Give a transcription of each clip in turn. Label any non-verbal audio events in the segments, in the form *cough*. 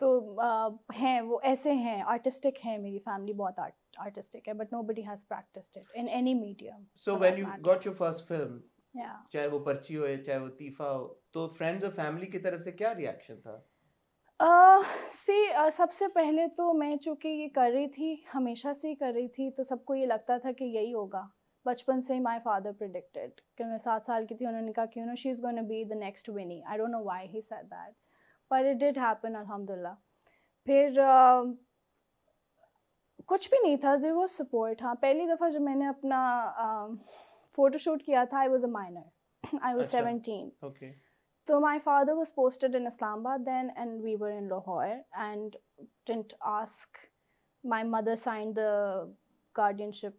तो uh, हैं वो ऐसे हैं आर्टिस्टिक हैं मेरी फैमिली बहुत आर्ट आर्टिस्टिक है but buddy has practised it in any medium so when you got your first film या चाहे वो पर्ची हो चाहे वो तीफा हो तो फ्रेंड्स और फैमिली की तरफ़ से क्या रिएक्शन था? सी uh, uh, सबसे पहले तो मैं चूँकि ये कर रही थी हमेशा से ही कर रही थी तो सबको ये लगता था कि यही होगा। बचपन से ही माई फादर प्रिडिक्टेड कि मैं सात साल की थी उन्होंने कहा कि you know she is gonna be the next Winnie I don't know why he said that पर इट डिड हैपन अल्हम्दुलिल्लाह फिर uh, कुछ भी नहीं था देर वो सपोर्ट हाँ पहली दफ़ा जब मैंने अपना फ़ोटोशूट uh, किया था I was a minor I was seventeen okay So my father was posted in Islamabad then, and we were in Lahore, and didn't ask. My mother signed the guardianship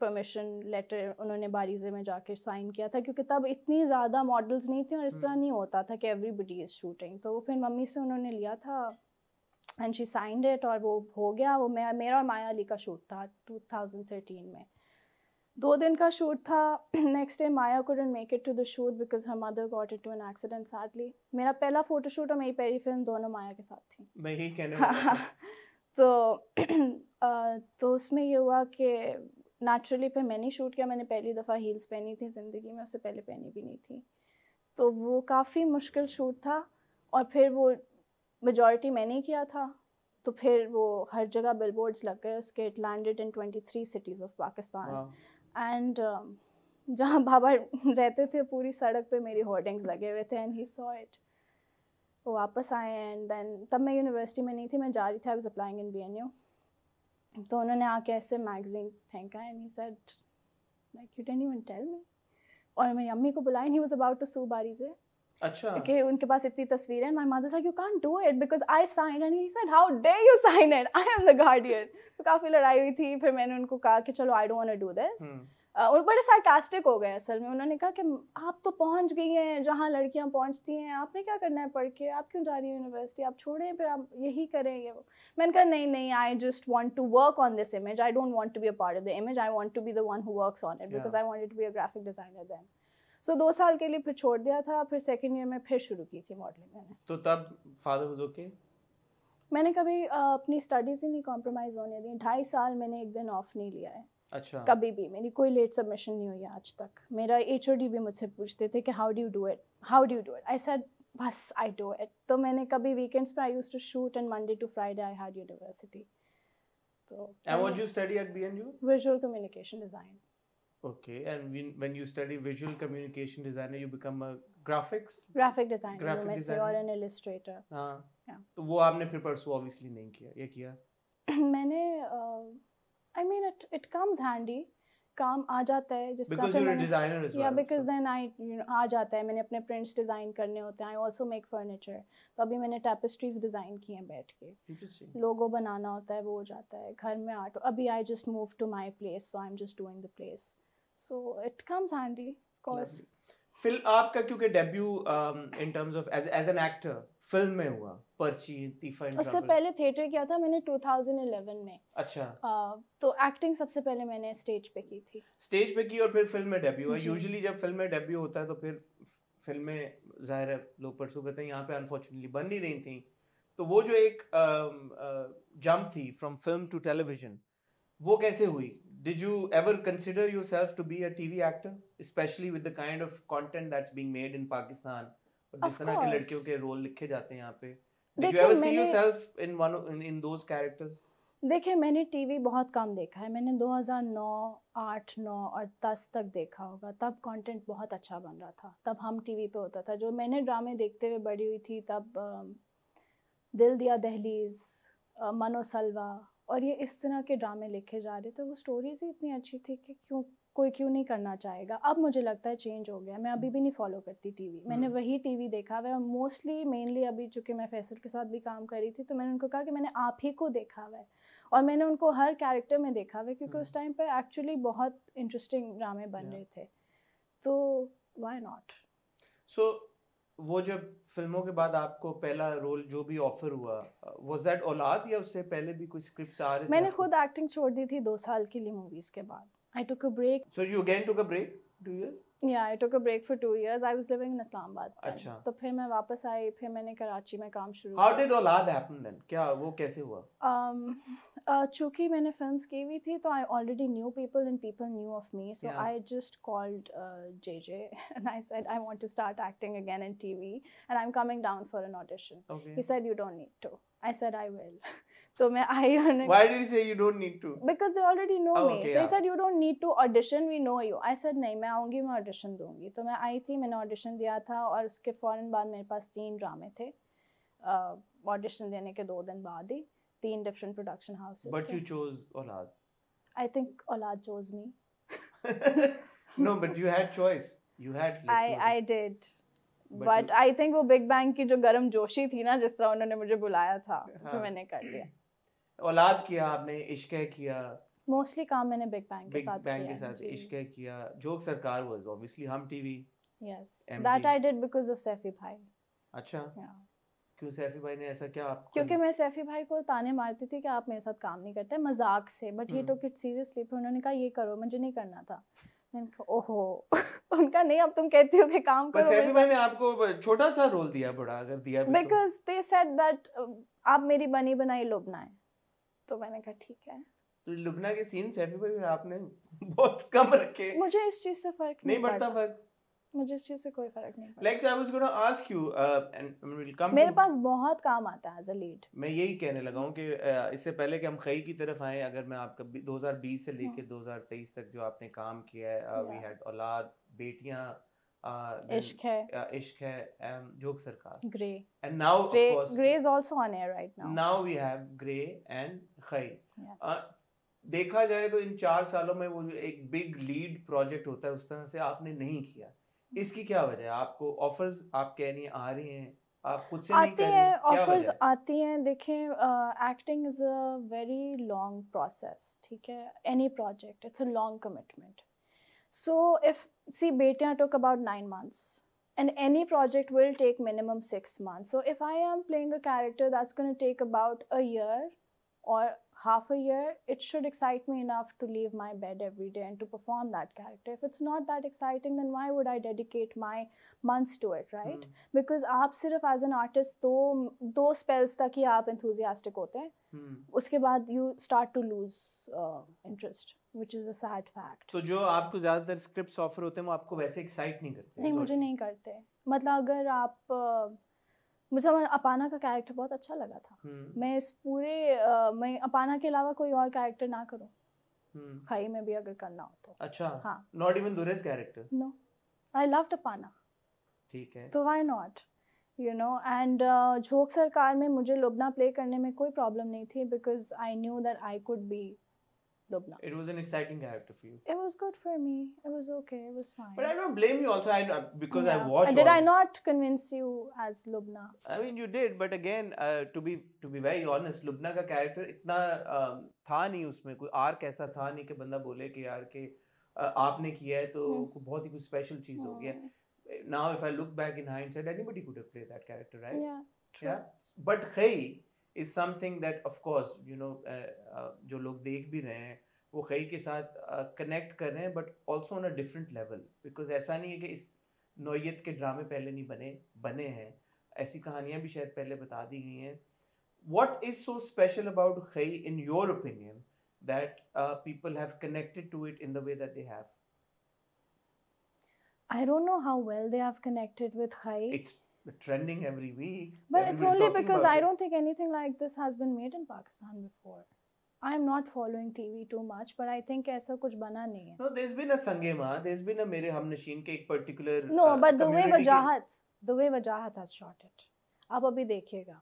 permission letter उन्होंने बारीजे में जाके sign किया था क्योंकि तब इतनी ज़्यादा मॉडल्स नहीं थी और इस तरह नहीं होता था कि एवरीबडी इज़ शूटिंग तो वो फिर मम्मी से उन्होंने लिया था एंड शी साइंड इट और वो हो गया। वो मैं मेरा और माया अली का शूट था 2013 में। दो दिन का शूट था *clears throat* next day Maya couldn't make it to the shoot because her mother got it to an accident sadly मेरा पहला फ़ोटो शूट और मेरी पहली फ़िल्म दोनों माया के साथ थी। मैं कहने *laughs* तो *clears throat* तो उसमें ये हुआ कि नेचुरली फिर मैंने शूट किया। मैंने पहली दफ़ा हील्स पहनी थी ज़िंदगी में उससे पहले पहनी भी नहीं थी। तो वो काफ़ी मुश्किल शूट था और फिर वो मेजॉरिटी मैंने किया था। तो फिर वो हर जगह बिलबोर्ड्स लग गए उसके। It landed in twenty three cities of Pakistan and जहाँ बाबा रहते थे पूरी सड़क पे मेरी होर्डिंग्स लगे हुए थे एंड ही सॉ इट वो वापस आए एंड देन तब मैं यूनिवर्सिटी में नहीं थी। मैं जा रही थी I was applying in BNU तो उन्होंने आके ऐसे मैगजीन फेंका and he said like you didn't even tell me और मेरी अम्मी को बुलाया he was about to sue बारी से। अच्छा। कि उनके पास इतनी तस्वीरें हैं। My mother said you can't do it because I sign and he said how dare you sign it I am the guardian तो काफ़ी लड़ाई हुई थी। फिर मैंने उनको कहा कि चलो I don't want to do this और बड़े सार्कास्टिक हो गए असल में। उन्होंने कहा कि आप तो पहुँच गई हैं जहाँ लड़कियाँ पहुँचती हैं। आपने क्या करना है पढ़ के? आप क्यों जा रही हैं यूनिवर्सिटी आप छोड़ें फिर आप यही करें ये वो। मैंने कहा नहीं नहीं I just want to work on this image I don't want to be a part of the image I want to be the one who works on it because I wanted to be a graphic designer then so दो साल के लिए फिर छोड़ दिया था। फिर second year में फिर शुरू की थी मॉडलिंग मैंने। तो तब फादर वाज ओके मैंने कभी अपनी स्टडीज़ ही नहीं कॉम्प्रोमाइज़ होने दी। ढाई साल मैंने एक दिन ऑफ़ नहीं लिया है। अच्छा। कभी भी मेरी कोई लेट सबमिशन नहीं हुई आज तक। मेरा एच भी मुझसे पूछते थे कि how do you do it how do you do it I said बस आई डू इट तो मैंने कभी वीकेंड्स पे I used to shoot and Monday to Friday I had university तो and what you study at BNU visual communication design Okay, and when, when you study visual communication designer, you become a graphics? Graphic designer, graphic मैं designer. और an illustrator. हाँ। Yeah. तो वो आपने फिर परसू obviously नहीं किया ये किया? *clears throat* मैंने I mean it it comes handy काम आ जाता है जिस because you're a designer as या बिकॉज़ so- देन आई आ जाता है। मैंने अपने प्रिंट्स डिज़ाइन करने होते हैं। आई ऑल्सो मेक फर्नीचर तो अभी मैंने टेपेस्ट्रीज डिज़ाइन की हैं बैठ के। Interesting. लोगो बनाना होता है वो हो जाता है। घर में आर्ट अभी I just move to my place so I am just doing the place so it comes handy course film आपका क्योंकि debut in terms of age age an actor film में हुआ पर्ची तीफा उससे पहले थिएटर किया था मैंने 2011 में। अच्छा। आ, तो एक्टिंग सबसे पहले मैंने स्टेज पे की थी। स्टेज पे की और फिर फ़िल्म में डेब्यू हुआ। यूजुअली जब फ़िल्म में डेब्यू होता है तो फिर फ़िल्म में ज़ाहिर है लोग परसू करते हैं यहाँ पे अनफॉर्चुनेटली बन नहीं रही थी। तो वो जो एक जंप थी फ्रॉम फ़िल्म टू टेलीविज़न वो कैसे हुई? Did you ever consider yourself to be a TV actor specially with the kind of content that's being made in Pakistan और जिस तरह के लड़कियों के रोल लिखे जाते हैं यहाँ पे। देखिए, मैंने- देखिए टीवी बहुत कम देखा है। मैंने 2009 8 9 और 10 तक देखा होगा। तब कंटेंट बहुत अच्छा बन रहा था। तब हम टीवी पे होता था। जो मैंने ड्रामे देखते हुए बड़ी हुई थी तब दिल दिया दहलीज मनो सलवा और ये इस तरह के ड्रामे लिखे जा रहे थे। वो स्टोरीज ही इतनी अच्छी थी कि क्यों कोई क्यों नहीं करना चाहेगा। अब मुझे लगता है चेंज हो गया मैं अभी भी नहीं फॉलो करती टीवी मैंने हम्म। वही टीवी देखा हुआ है मोस्टली मेनली अभी चूँकि मैं फैसल के साथ भी काम कर रही थी तो मैंने उनको कहा कि मैंने आप ही को देखा हुआ है। और मैंने उनको हर कैरेक्टर में देखा हुआ है क्योंकि उस टाइम पर एक्चुअली बहुत इंटरेस्टिंग ड्रामे बन रहे थे। तो वाई नॉट सो वो जब फ़िल्मों के बाद आपको पहला रोल जो भी ऑफ़र हुआ वाज दैट औलाद या उससे पहले भी कोई स्क्रिप्ट्स आ रहे थे मैंने खुद एक्टिंग छोड़ दी थी दो साल के लिए मूवीज़ के बाद। I took a break so you again took a break two years या I took a break for two years I was living in Islamabad अच्छा तो फिर मैं वापस आई फिर मैंने कराची में काम शुरू how did Aulaad happen then क्या वो कैसे हुआ? Um uh, चूँकि मैंने फिल्म्स की हुई थी तो I already knew people and people knew of me so Yeah. I just called JJ and I said I want to start acting again in TV and I am coming down for an audition okay he said you don't need to. I said i will. *laughs* so मैं आई और why did he say you don't need to because they already know Oh, me okay, so yeah. he said you don't need to audition we know you i said नहीं मैं आऊँगी मैं audition दूँगी तो मैं आई थी मैंने audition दिया था और उसके फ़ौरन बाद मेरे पास तीन ड्रामे थे ऑडिशन uh, देने के दो दिन बाद ही तीन different production houses but you chose Aulaad I think Aulaad but you had choice you had like, i choice. i did But but I think वो बिग बैंग की जो गर्म जोशी थी ना जिस तरह उन्होंने मुझे बुलाया था तो हाँ। मैंने कर लिया औलाद किया आपने इश्क किया। मोस्टली काम मैंने बिग बैंग के साथ बैंग के साथ इश्क किया। Jhok Sarkar was obviously Hum TV MD. that I did because of Saifi भाई. अच्छा. क्यों सैफी भाई ने ऐसा क्या आपको क्योंकि मैं सैफी भाई को ताने मारती थी कि आप मेरे साथ काम नहीं करते मज़ाक से बट हम्म। टुक इट सीरियसली फिर उन्होंने कहा ये करो मुझे नहीं करना था। ओहो। *laughs* उनका नहीं अब तुम कहती हो कि काम बस सैफी भाई ने आपको छोटा सा रोल दिया बड़ा अगर दिया बिकॉज़ दे सेड दैट आप मेरी बनी बनाई लुबना है तो मैंने कहा ठीक है। तो लुबना के सीन सैफी भाई और आपने *laughs* बहुत कम रखे। मुझे इस चीज़ से फ़र्क नहीं नहीं पड़ता फ़र्क। मुझे इस चीज़ से कोई फ़र्क नहीं पड़ता। Like I was gonna ask you and will come मेरे पास बहुत काम आता है एज अ लीड मैं यही कहने लगा हूँ कि अ, इससे पहले कि हम खई की तरफ़ आए अगर मैं आपका बी- 2020 से लेके 2023 तक जो आपने काम किया है वी हैड औलाद बेटियाँ uh, then, इश्क है uh, Ishq Hai um, Jhok Sarkar Grey and now of Grey course Grey is also on air right now now we have Grey and Khaie Yes. uh, देखा जाए तो इन चार सालों में वो जो एक बिग लीड प्रोजेक्ट होता है उस तरह से आपने नहीं किया। इसकी क्या वजह है? आपको ऑफर्स आप कह रही आ रही हैं आप खुद से आती हैं हैं ऑफर्स है? आती हैं। देखें acting is a very long process ठीक है? Any project it's a long commitment so if see, Betia took about nine months. And any project will take minimum six months. So if I am playing a character that's going to take about a year or half a year it should excite me enough to leave my bed every day and to perform that character if it's not that exciting then why would i dedicate my months to it right हम्म, because आप सिर्फ़ as an artist दो दो spells तक ही आप enthusiastic होते हैं हम्म। उसके बाद you start to lose interest which is a sad fact तो जो आपको ज़्यादातर स्क्रिप्ट्स ऑफ़र होते हैं वो आपको वैसे एक्साइट नहीं करते नहीं मुझे नहीं करते मतलब अगर आप uh, मुझे अपाना का कैरेक्टर बहुत अच्छा लगा था। हम्म, मैं इस पूरे uh, मैं अपाना के अलावा कोई और कैरेक्टर ना करूँ। हम्म। खाई में भी अगर करना हो तो। अच्छा। हाँ। Not even Durez character no I love अपाना ठीक है। तो why not you know and Jhok Sarkar में मुझे लुबना प्ले करने में कोई प्रॉब्लम नहीं थी because I knew that I could be Lubna it was an exciting character for you It was good for me. It was okay. It was fine. I don't blame you also I because I Yeah. Watch Did I not convince you as Lubna? I mean, you did, but again, uh, to be to be very honest, Lubna का character इतना um, था नहीं उसमें कोई arc ऐसा था नहीं कि बंदा बोले कि यार कि uh, आपने किया है तो हम्म। कोई बहुत ही कुछ स्पेशल चीज़ हो गया Hmm. now if I look back in hindsight anybody could have played that character right Yeah. True. yeah but Khay is something that of course you know जो लोग देख भी रहे हैं वो कई के साथ कनेक्ट uh, कर रहे हैं but also on a different level because ऐसा नहीं है कि इस नोयत के ड्रामे पहले नहीं बने बने हैं। ऐसी कहानियाँ भी शायद पहले बता दी गई हैं। What is so special about Khaie in your opinion that people have connected to it in the way that they have I don't know how well they have connected with Khaie it's trending every week But it's Everybody's only talking because about I it. don't think anything like this has been made in Pakistan before. I'm not following TV too much, but I think ऐसा कुछ बना नहीं है. No, there's been a Sangema, there's been a मेरे हम नशीन के एक particular No, uh, but the way community के- Wajahat, the way Wajahat has shot it. आप अभी देखिएगा.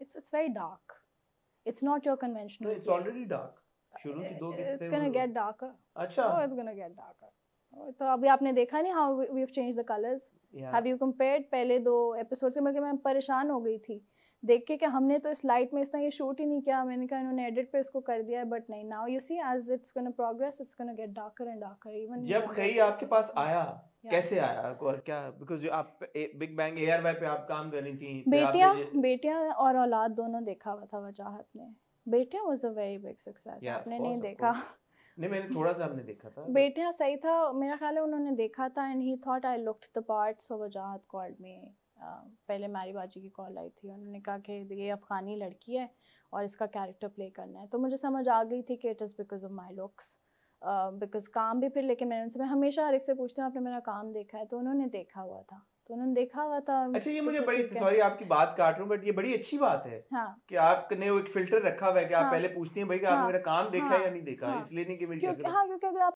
It's it's very dark. It's not your No, conventional. it's play. already dark. शुरू की दो It's किस्तें gonna वो- get darker. अच्छा Oh, it's gonna get darker. तो अभी आपने देखा नहीं we- we've changed the colors. yeah. Have you compared पहले दो एपिसोड से? मैं परेशान हो गई थी। देख के कि हमने तो इस लाइट में इतना ये शूट ही नहीं किया। मैंने कहा इन्होंने एडिट पे इसको कर दिया है बट नहीं। Now you see as it's gonna progress it's gonna get darker and darker even जब कई आपके पास आया कैसे आया? और क्या? बिकॉज़ आप बिग बैंग एआरवाई पे आप काम कर रही थी बेटियाँ बेटियाँ और औलाद दोनों देखा हुआ था वजाहत ने। Betiyaan was a very big success आपने नहीं देखा. नहीं, मैंने थोड़ा सा हमने देखा था। बेटियाँ सही था, मेरा ख्याल है उन्होंने देखा था and he thought I looked the part so Wajahat called में पहले मारी बाजी की कॉल आई थी। उन्होंने कहा कि ये अफगानी लड़की है और इसका कैरेक्टर प्ले करना है। तो मुझे समझ आ गई थी कि it is because of my looks because काम भी फिर, लेकिन मैंने उनसे, मैं हमेशा हर एक से पूछती हूँ, आपने मेरा काम देखा है? तो उन्होंने देखा हुआ था। तो उन्होंने देखा हुआ था अच्छा ये मुझे बड़ी सॉरी आपकी बात काट रहा हूँ बट ये बड़ी अच्छी बात है हाँ। कि आपने वो एक फ़िल्टर रखा हुआ है कि आप हाँ, पहले पूछते हैं भाई कि आपने हाँ, मेरा काम देखा हाँ, है। या नहीं देखा? हाँ। इसलिए नहीं कि मेरी हाँ क्योंकि अगर आप